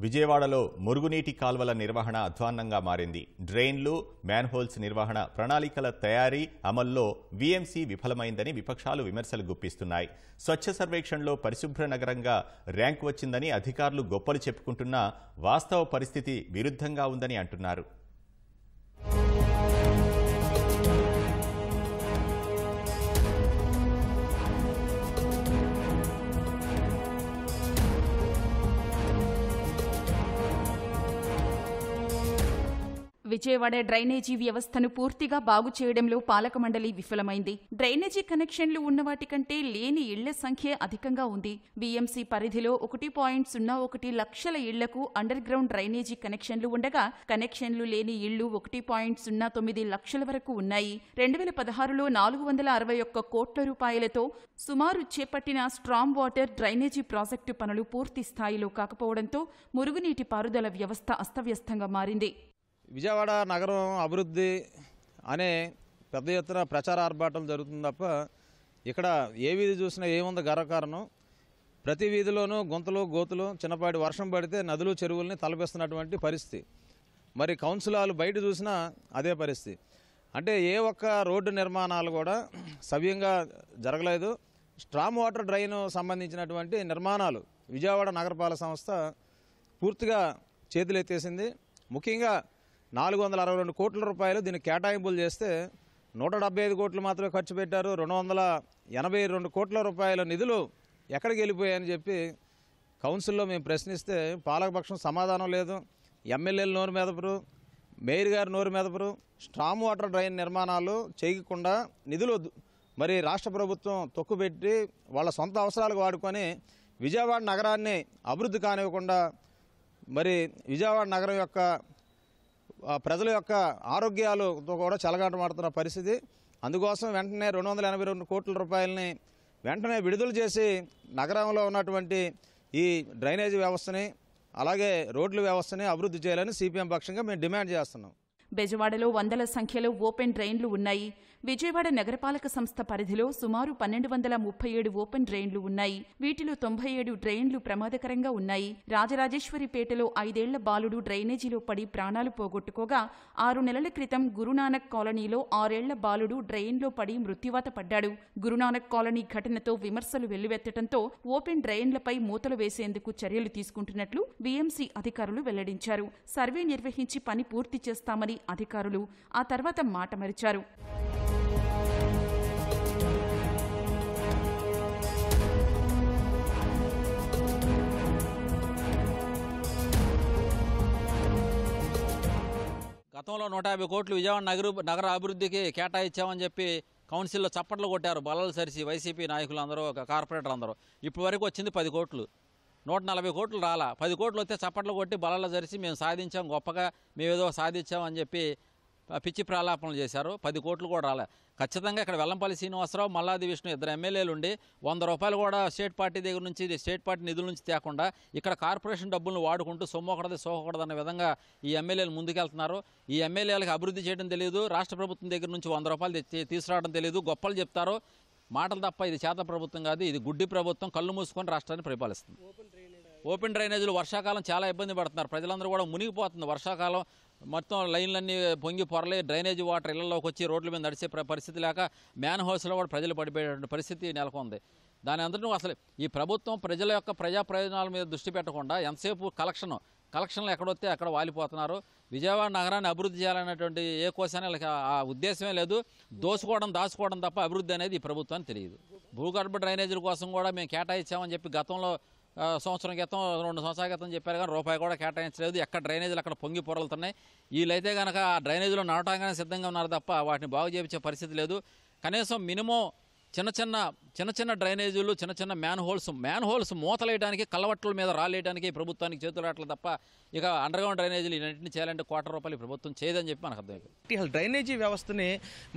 విజయవాడలో మురుగునీటి కాల్వల నిర్వహణ అధ్వాన్నంగా మారింది. డ్రైన్లు మ్యాన్హోల్స్ నిర్వహణ ప్రణాళికల తయారీ అమల్లో వీఎంసీ విఫలమైందని విపక్షాలు విమర్శలు గుప్పిస్తున్నాయి. స్వచ్ఛ సర్వేక్షణలో పరిశుభ్ర నగరంగా ర్యాంక్ వచ్చిందని అధికారులు గొప్పలు చెప్పుకుంటున్నా వాస్తవ పరిస్థితి విరుద్ధంగా ఉందని అంటున్నారు. విజయవాడ డ్రైనేజీ వ్యవస్థను పూర్తిగా బాగు చేయడంలో పాలక మండలి విఫలమైంది. డ్రైనేజీ కనెక్షన్లు ఉన్న వాటికంటే లేని ఇళ్ళ సంఖ్య అధికంగా ఉంది. బీఎంసీ పరిధిలో ఒకటి పాయింట్ సున్నా ఒకటి లక్షల ఇళ్ళకు అండర్ గ్రౌండ్ డ్రైనేజీ కనెక్షన్లు ఉండగా కనెక్షన్లు లేని ఇళ్ళు ఒకటి పాయింట్ సున్నా తొమ్మిది లక్షల వరకు ఉన్నాయి. రెండు వేల పదహారులో నాలుగు వందల అరవై ఒక్క కోట్ల రూపాయలతో సుమారు చేపట్టిన స్ట్రాంగ్ వాటర్ డ్రైనేజీ ప్రాజెక్టు పనులు పూర్తి స్థాయిలో కాకపోవడంతో మురుగునీటి పారుదల వ్యవస్థ అస్తవ్యస్తంగా మారింది. విజయవాడ నగరం అభివృద్ధి అనే పెద్ద ఎత్తున ప్రచార ఆర్భాటాలు జరుగుతుంది తప్ప ఇక్కడ ఏ వీధి చూసినా ఏముంది గర్వకారణం. ప్రతి వీధిలోనూ గుంతలు గోతులు చిన్నపాటి వర్షం పడితే నదులు చెరువుల్ని తలపిస్తున్నటువంటి పరిస్థితి. మరి కౌన్సిలాలు బయట చూసినా అదే పరిస్థితి. అంటే ఏ ఒక్క రోడ్డు నిర్మాణాలు కూడా సవ్యంగా జరగలేదు. స్ట్రామ్ వాటర్ డ్రైన్ సంబంధించినటువంటి నిర్మాణాలు విజయవాడ నగరపాలక సంస్థ పూర్తిగా చేతులెత్తేసింది. ముఖ్యంగా నాలుగు వందల అరవై రెండు కోట్ల రూపాయలు దీన్ని కేటాయింపులు చేస్తే నూట డెబ్బై ఐదు కోట్లు మాత్రమే ఖర్చు పెట్టారు. రెండు వందల ఎనభై రెండు కోట్ల రూపాయల నిధులు ఎక్కడికి వెళ్ళిపోయాయని చెప్పి కౌన్సిల్లో మేము ప్రశ్నిస్తే పాలకపక్షం సమాధానం లేదు. ఎమ్మెల్యేలు నోరు మెదపరు మేయర్ గారు నోరు మెదపరు స్ట్రామ్ వాటర్ డ్రైన్ నిర్మాణాలు చేయకుండా నిధులు మరి రాష్ట్ర ప్రభుత్వం తొక్కుపెట్టి వాళ్ళ సొంత అవసరాలకు వాడుకొని విజయవాడ నగరాన్ని అభివృద్ధి కానివ్వకుండా మరి విజయవాడ నగరం యొక్క ప్రజల యొక్క ఆరోగ్యాలతో కూడా చెలగాటమాడుతున్న పరిస్థితి. అందుకోసం వెంటనే రెండు వందల ఎనభై రెండు కోట్ల రూపాయలని వెంటనే విడుదల చేసి నగరంలో ఉన్నటువంటి ఈ డ్రైనేజీ వ్యవస్థని అలాగే రోడ్ల వ్యవస్థని అభివృద్ధి చేయాలని సిపిఎం పక్షంగా మేము డిమాండ్ చేస్తున్నాం. బెజవాడలో వందల సంఖ్యలో ఓపెన్ డ్రైన్లు ఉన్నాయి. విజయవాడ నగరపాలక సంస్థ పరిధిలో సుమారు పన్నెండు వందల ముప్పై ఏడు ఓపెన్ డ్రైన్లు ఉన్నాయి. వీటిలో తొంభై ఏడు డ్రైన్లు ప్రమాదకరంగా ఉన్నాయి. రాజరాజేశ్వరిపేటలో ఐదేళ్ళ బాలుడు డ్రైనేజీలో పడి ప్రాణాలు పోగొట్టుకోగా ఆరు నెలల క్రితం గురునానక్ కాలనీలో ఆరేళ్ళ బాలుడు డ్రైన్లో పడి మృత్యువాత పడ్డాడు. గురునానక్ కాలనీ ఘటనతో విమర్శలు వెల్లువెత్తడంతో ఓపెన్ డ్రైన్లపై మూతలు వేసేందుకు చర్యలు తీసుకుంటున్నట్లు బీఎంసీ అధికారులు వెల్లడించారు. సర్వే నిర్వహించి పని పూర్తి చేస్తామని అధికారులు ఆ తర్వాత మాట మరిచారు. గతంలో నూట యాభై కోట్లు విజయవాడ నగర నగర అభివృద్ధికి కేటాయించామని చెప్పి కౌన్సిల్లో చప్పట్లు కొట్టారు బల్లలు సరిసి వైసీపీ నాయకులు అందరూ ఒక కార్పొరేటర్ అందరూ ఇప్పటి వరకు వచ్చింది పది కోట్లు. నూట నలభై కోట్లు రాలా. పది కోట్లు వస్తే చప్పట్లు కొట్టి బలాల్లో జరిసి మేము సాధించాం గొప్పగా మేము ఏదో సాధించాం అని చెప్పి పిచ్చి ప్రాలాపనలు చేశారు. పది కోట్లు కూడా రాలే. ఖచ్చితంగా ఇక్కడ వెల్లంపల్లి శ్రీనివాసరావు మల్లాది విష్ణు ఇద్దరు ఎమ్మెల్యేలు ఉండి వంద రూపాయలు కూడా స్టేట్ పార్టీ దగ్గర నుంచి స్టేట్ పార్టీ నిధుల నుంచి తేకుండా ఇక్కడ కార్పొరేషన్ డబ్బులను వాడుకుంటూ సొమ్మొకడది సోకూడదు అన్న విధంగా ఈ ఎమ్మెల్యేలు ముందుకెళ్తున్నారు. ఈ ఎమ్మెల్యేలకు అభివృద్ధి చేయడం తెలియదు. రాష్ట్ర ప్రభుత్వం దగ్గర నుంచి వంద రూపాయలు తీసుకురావడం తెలియదు. గొప్పలు చెప్తారు. మాటలు తప్ప ఇది చేత ప్రభుత్వం కాదు ఇది గుడ్డి ప్రభుత్వం కళ్ళు మూసుకొని రాష్ట్రాన్ని పరిపాలిస్తుంది. ఓపెన్ డ్రైనేజీలు వర్షాకాలం చాలా ఇబ్బంది పడుతున్నారు. ప్రజలందరూ కూడా మునిగిపోతుంది. వర్షాకాలం మొత్తం లైన్లన్నీ పొంగి పొరలే డ్రైనేజీ వాటర్ ఇళ్ళలోకి వచ్చి రోడ్ల మీద నడిచే పరిస్థితి లేక మ్యాన్ హౌస్లో కూడా ప్రజలు పడిపోయేటువంటి పరిస్థితి నెలకొంది. దాని అందరూ అసలు ఈ ప్రభుత్వం ప్రజల యొక్క ప్రజా ప్రయోజనాల మీద దృష్టి పెట్టకుండా ఎంతసేపు కలెక్షన్ కలెక్షన్లు ఎక్కడొస్తే అక్కడ వాలిపోతున్నారు. విజయవాడ నగరాన్ని అభివృద్ధి చేయాలనేటువంటి ఏ కోశాన్ని ఆ- ఉద్దేశమే లేదు. దోసుకోవడం దాచుకోవడం తప్ప అభివృద్ధి అనేది ఈ ప్రభుత్వానికి తెలియదు. భూగర్భ డ్రైనేజీల కోసం కూడా మేము కేటాయించామని చెప్పి గతంలో సంవత్సరం క్రితం రెండు సంవత్సరాల క్రితం చెప్పారు కానీ రూపాయి కూడా కేటాయించలేదు. ఎక్కడ డ్రైనేజీలు అక్కడ పొంగి పొరలుతున్నాయి. వీళ్ళైతే కనుక ఆ డ్రైనేజీలో నాటంగానే సిద్ధంగా ఉన్నారు తప్ప వాటిని బాగు చేయించే పరిస్థితి లేదు. కనీసం మినిమం చిన్న చిన్న చిన్న చిన్న డ్రైనేజీలు చిన్న చిన్న మ్యాన్ హోల్స్ మ్యాన్ హోల్స్ మూతలేయడానికి కలవట్ల మీద రాలేయడానికి ప్రభుత్వానికి చేతులు రావట్లేదు తప్ప ఇక అండర్గ్రౌండ్ డ్రైనేజీలు ఇవన్నింటిని చేయాలంటే కోట్ల రూపాయలు ప్రభుత్వం చేయదని చెప్పి మనకు అర్థమైపోయింది. డ్రైనేజీ వ్యవస్థని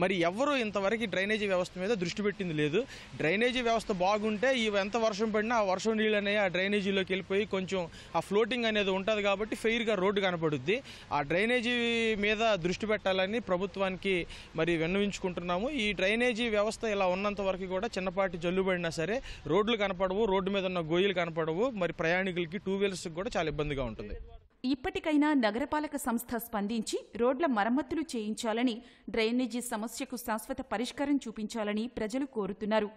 మరి ఎవరు ఇంతవరకు డ్రైనేజీ వ్యవస్థ మీద దృష్టి పెట్టింది లేదు. డ్రైనేజీ వ్యవస్థ బాగుంటే ఇవి ఎంత వర్షం పడినా ఆ వర్షం నీళ్ళు అనేవి ఆ డ్రైనేజీలోకి వెళ్ళిపోయి కొంచెం ఆ ఫ్లోటింగ్ అనేది ఉంటుంది కాబట్టి ఫెయిర్గా రోడ్డు కనపడుద్ది ఆ డ్రైనేజీ మీద దృష్టి పెట్టాలని ప్రభుత్వానికి మరి విన్నవించుకుంటున్నాము. ఈ డ్రైనేజీ వ్యవస్థ ఇలా ఉన్నంత వరకు కూడా చిన్నపాటి జల్లు జల్లుబడినా సరే రోడ్లు కనపడవు రోడ్డు మీద ఉన్న గోయిలు కనపడవు. మరి ప్రయాణికులకి టూ వీలర్స్కి కూడా చాలా ఇబ్బందిగా ఉంటుంది. ఇప్పటికైనా నగరపాలక సంస్థ స్పందించి రోడ్ల మరమ్మతులు చేయించాలని డ్రైనేజీ సమస్యకు శాశ్వత పరిష్కారం చూపించాలని ప్రజలు కోరుతున్నారు.